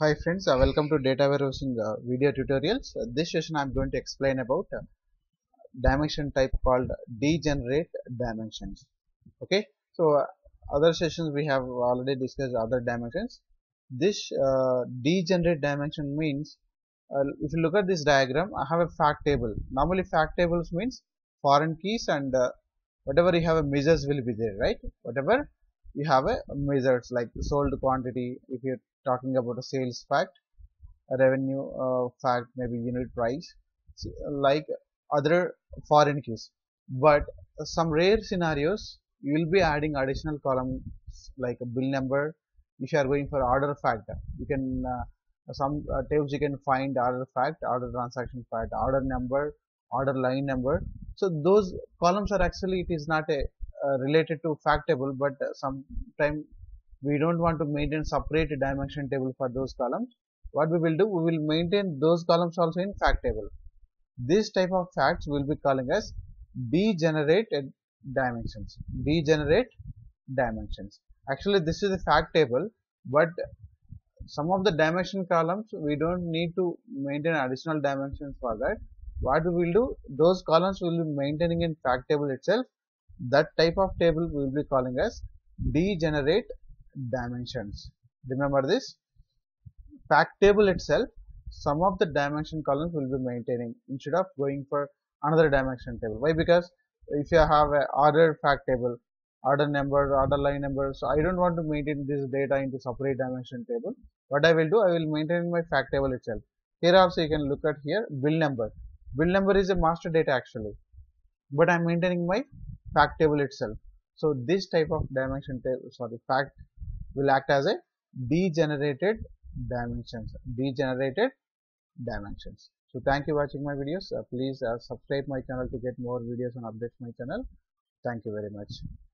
Hi friends, uh, welcome to data warehousing uh, video tutorials. Uh, this session I am going to explain about uh, dimension type called degenerate dimensions. Okay, so uh, other sessions we have already discussed other dimensions. This uh, degenerate dimension means if you look at this diagram, I have a fact table. Normally fact tables means foreign keys and whatever you have a measures will be there, right? Whatever you have a measures like sold quantity if you're talking about a sales fact a revenue uh, fact maybe unit price like other foreign keys but some rare scenarios you will be adding additional columns like a bill number if you are going for order fact. You can uh, some uh, tables you can find order fact order transaction fact order number order line number. So those columns are actually it is not a uh, related to fact table but sometime we don't want to maintain separate dimension table for those columns. What we will do we will maintain those columns also in fact table this type of facts will be calling as degenerated dimensions. Degenerate dimensions. Actually this is a fact table but some of the dimension columns we don't need to maintain additional dimensions for that. What we will do those columns will be maintaining in fact table itself that type of table we will be calling as degenerate dimensions. Remember this fact table itself some of the dimension columns will be maintaining instead of going for another dimension table. Why? Because if you have a order fact table, order number, order line number, so I don't want to maintain this data into separate dimension table. What I will do, I will maintain my fact table itself. Here also you can look at here bill number. Bill number is a master data actually, but I am maintaining my fact table itself. So this type of dimension table, sorry, fact will act as a degenerated dimensions, degenerated dimensions. So thank you for watching my videos. Uh, please uh, subscribe my channel to get more videos and updates my channel. Thank you very much.